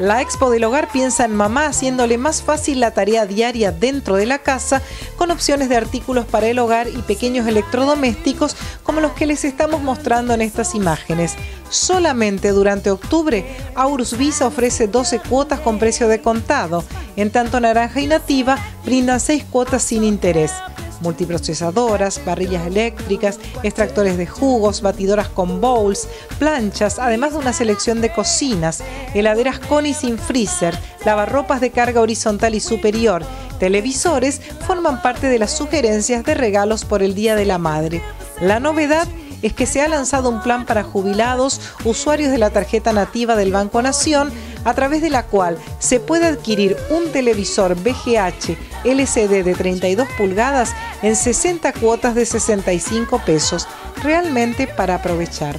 La Expo del Hogar piensa en mamá haciéndole más fácil la tarea diaria dentro de la casa con opciones de artículos para el hogar y pequeños electrodomésticos como los que les estamos mostrando en estas imágenes. Solamente durante octubre, Aurus Visa ofrece 12 cuotas con precio de contado, en tanto Naranja y Nativa brindan 6 cuotas sin interés multiprocesadoras, parrillas eléctricas, extractores de jugos, batidoras con bowls, planchas, además de una selección de cocinas, heladeras con y sin freezer, lavarropas de carga horizontal y superior, televisores, forman parte de las sugerencias de regalos por el Día de la Madre. La novedad es que se ha lanzado un plan para jubilados, usuarios de la tarjeta nativa del Banco Nación, a través de la cual se puede adquirir un televisor VGH LCD de 32 pulgadas en 60 cuotas de 65 pesos, realmente para aprovechar.